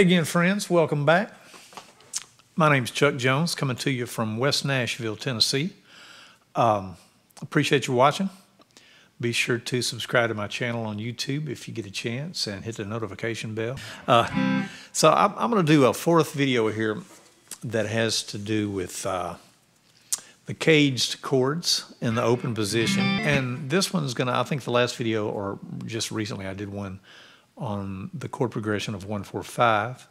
Hey again, friends. Welcome back. My name's Chuck Jones, coming to you from West Nashville, Tennessee. Um, appreciate you watching. Be sure to subscribe to my channel on YouTube if you get a chance and hit the notification bell. Uh, so I'm, I'm going to do a fourth video here that has to do with uh, the CAGED chords in the open position. And this one's going to, I think the last video, or just recently I did one on the chord progression of 145.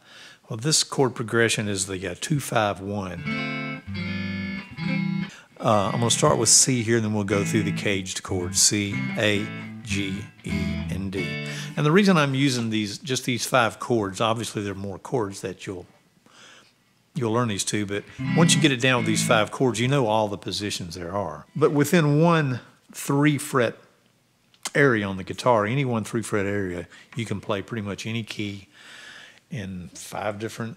Well, this chord progression is the uh, 251. Uh, I'm going to start with C here, and then we'll go through the CAGED chords C, A, G, E, and D. And the reason I'm using these, just these five chords, obviously there are more chords that you'll you'll learn these two, but once you get it down with these five chords, you know all the positions there are. But within one three fret area on the guitar, any one three fret area, you can play pretty much any key in five different,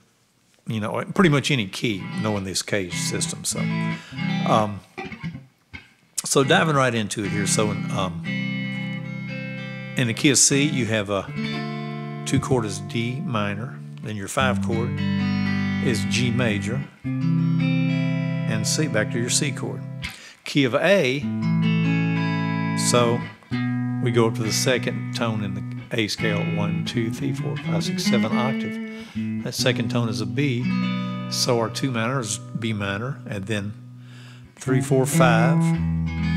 you know, pretty much any key, knowing this cage system. So, um, so diving right into it here. So, in, um, in the key of C, you have a two chord is D minor, then your five chord is G major, and C back to your C chord. Key of A, so we go up to the second tone in the A scale one, two, three, four, five, six, seven octave. That second tone is a B, so our two minor is B minor, and then three, four, five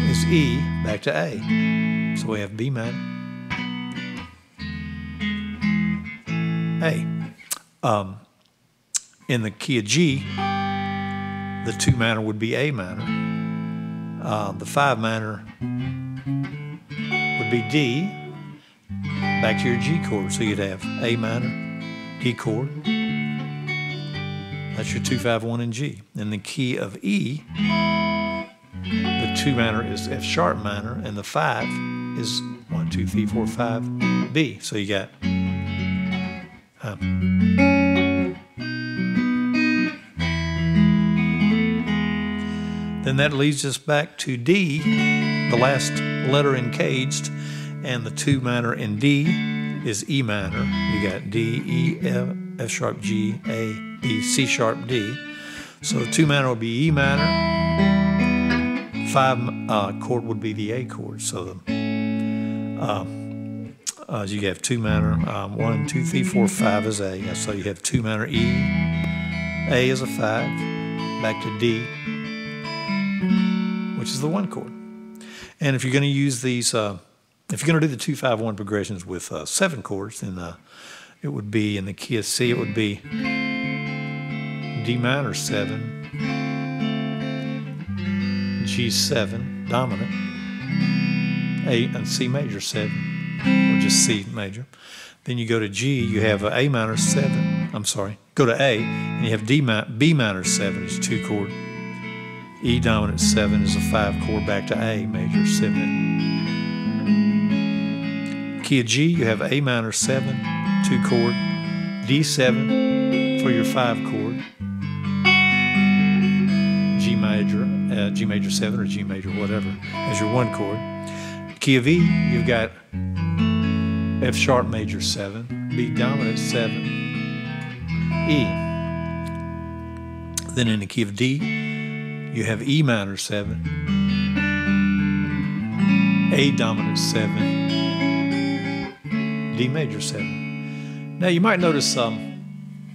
is E back to A. So we have B minor, A. Um, in the key of G, the two minor would be A minor. Uh, the five minor would be D, back to your G chord. So you'd have A minor, D chord. That's your 251 in G. In the key of E, the two minor is F sharp minor, and the five is one, two, three, four, five, B. So you got. Um, then that leads us back to D, the last letter in CAGED, and the two minor in D is E minor. You got D, E, F, F sharp, G, A, B, C sharp, D. So two minor would be E minor. Five uh, chord would be the A chord. So the, uh, uh, you have two minor, um, one, two, three, four, five is A. So you have two minor E, A is a five, back to D, which is the one chord. And if you're going to use these, uh, if you're going to do the two five one progressions with uh, seven chords, then uh, it would be in the key of C. It would be D minor seven, G seven dominant, A and C major seven, or just C major. Then you go to G. You have a A minor seven. I'm sorry. Go to A, and you have D B minor seven. is two chord. E dominant 7 is a 5 chord back to A major 7. Key of G, you have A minor 7, 2 chord, D7 for your 5 chord, G major, uh, G major 7 or G major whatever as your 1 chord. Key of E, you've got F sharp major 7, B dominant 7, E. Then in the key of D, you have E minor 7, A dominant 7, D major 7. Now you might notice um,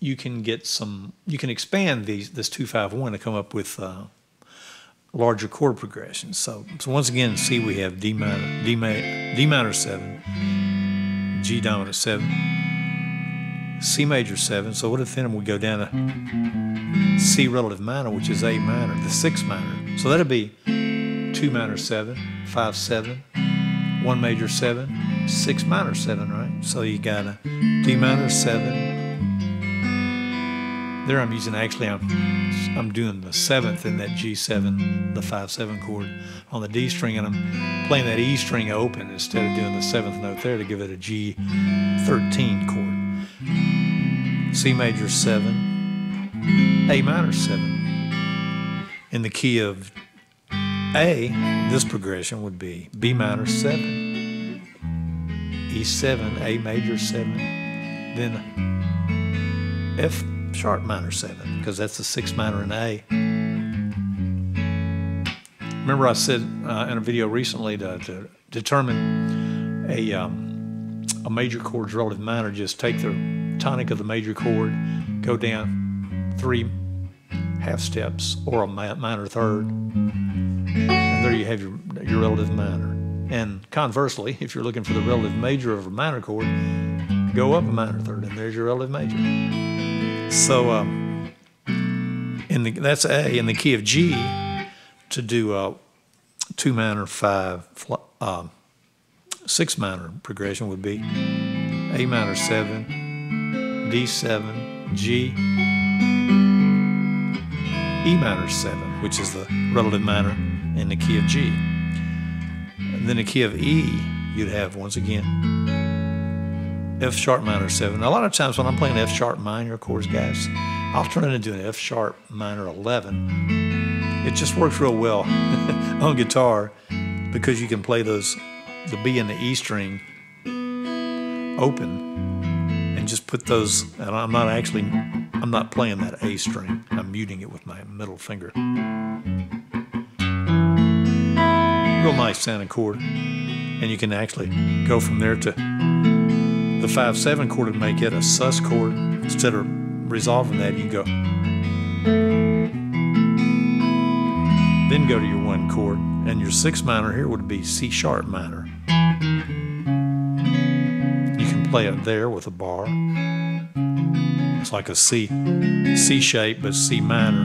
you can get some, you can expand these this 251 to come up with uh, larger chord progressions. So, so once again, C we have D minor, D, ma D minor 7, G dominant 7, C major 7. So what if then we go down to C relative minor, which is A minor, the sixth minor. So that'd be two minor seven, five seven, one major seven, six minor seven, right? So you got a D minor seven. There I'm using actually I'm I'm doing the seventh in that G7, the five seven chord on the D string, and I'm playing that E string open instead of doing the seventh note there to give it a G13 chord. C major seven, a minor 7. In the key of A, this progression would be B minor 7, E7, A major 7, then F sharp minor seven because that's the sixth minor in A. Remember, I said uh, in a video recently to, to determine a um, a major chord's relative minor, just take the tonic of the major chord, go down three half steps or a minor third, and there you have your your relative minor. And conversely, if you're looking for the relative major of a minor chord, go up a minor third, and there's your relative major. So, um, in the, that's A. In the key of G, to do a two minor, five, um, six minor progression would be A minor seven, D seven, G, E minor seven, which is the relative minor in the key of G. And then the key of E, you'd have once again F sharp minor seven. A lot of times when I'm playing F sharp minor chords, guys, I'll turn it into an F sharp minor 11. It just works real well on guitar because you can play those, the B and the E string open and just put those, and I'm not actually, I'm not playing that A string. I'm muting it with my middle finger. Real nice sounding chord. And you can actually go from there to the 5-7 chord and make it a sus chord instead of resolving that, you go. Then go to your one chord, and your six minor here would be C sharp minor. You can play it there with a bar. It's like a C, C shape, but C minor.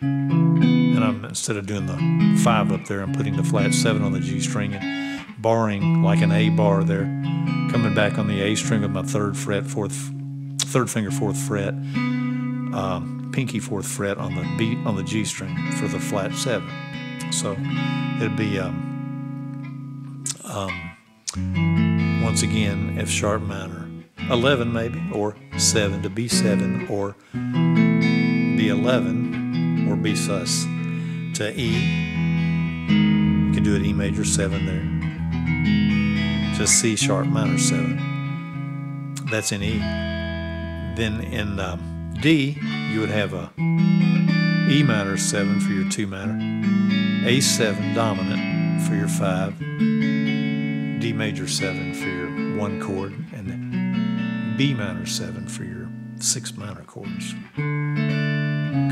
And I'm instead of doing the five up there, I'm putting the flat seven on the G string and barring like an A bar there, coming back on the A string with my third fret, fourth third finger, fourth fret, um, pinky fourth fret on the B on the G string for the flat seven. So it'd be um, um, once again F sharp minor, 11 maybe, or 7 to B7, or B11, or B sus to E. You can do it E major 7 there to C sharp minor 7. That's in E. Then in um, D, you would have a E minor 7 for your 2 minor, A7 dominant for your 5, D major 7 for your 1 chord, and B minor 7 for your 6 minor chords.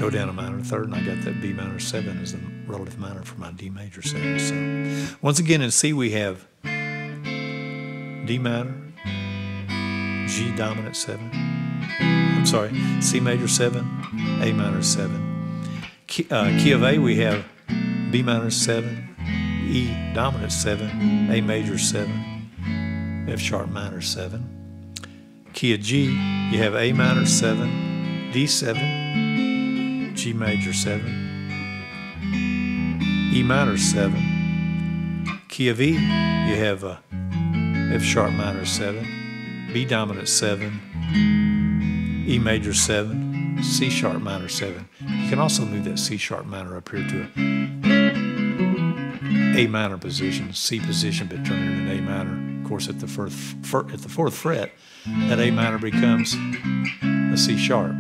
Go down a minor third, and I got that B minor 7 as the relative minor for my D major 7. So once again in C, we have D minor, G dominant 7, I'm sorry, C major 7, A minor 7. Key, uh, key of A, we have B minor 7, E dominant 7, A major 7, F sharp minor 7. Key of G, you have A minor 7, D 7, G major 7, E minor 7. Key of E, you have a F sharp minor 7, B dominant 7, E major 7, C sharp minor 7. You can also move that C sharp minor up here to a A minor position, C position, but turn it into an A minor. Course, at the fourth, at the fourth fret, that A minor becomes a C sharp.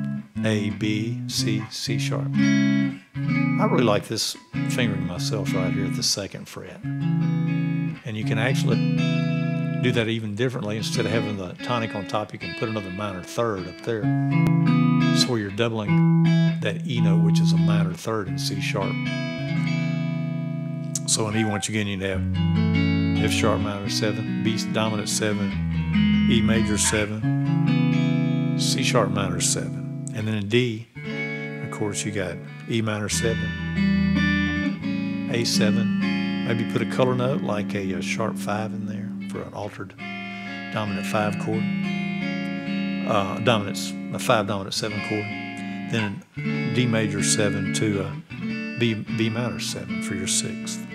A, B, C, C sharp. I really like this fingering myself right here at the second fret. And you can actually do that even differently. Instead of having the tonic on top, you can put another minor third up there. So you're doubling that E note, which is a minor third in C sharp. So in E, once again, you'd have F sharp minor 7, B dominant 7, E major 7, C sharp minor 7. And then in D, of course, you got E minor 7, A7, maybe put a color note like a, a sharp 5 in there for an altered dominant five chord, uh, dominant a five dominant seven chord, then D major seven to a B B minor seven for your sixth,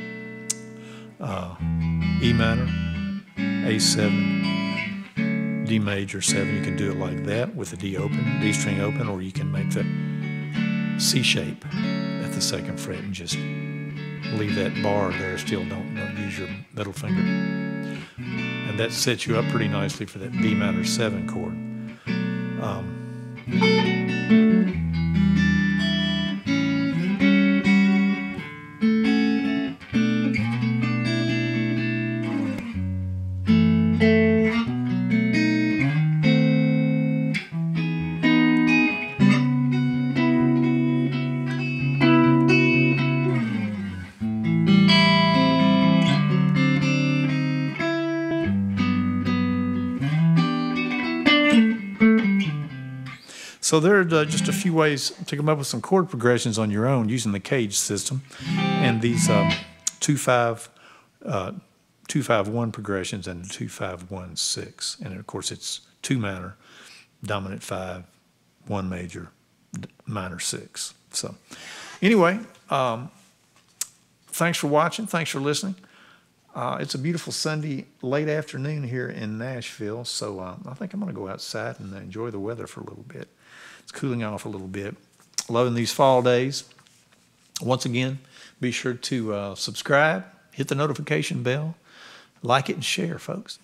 uh, E minor, A seven, D major seven. You can do it like that with the D open, D string open, or you can make the C shape at the second fret and just leave that bar there. Still don't don't use your middle finger and that sets you up pretty nicely for that B minor 7 chord. Um, So there are uh, just a few ways to come up with some chord progressions on your own using the cage system, and these uh, two five, uh, two five one progressions and two five one six, and of course it's two minor, dominant five, one major, minor six. So anyway, um, thanks for watching. Thanks for listening. Uh, it's a beautiful Sunday late afternoon here in Nashville, so uh, I think I'm going to go outside and enjoy the weather for a little bit. It's cooling off a little bit. Loving these fall days. Once again, be sure to uh, subscribe, hit the notification bell, like it, and share, folks.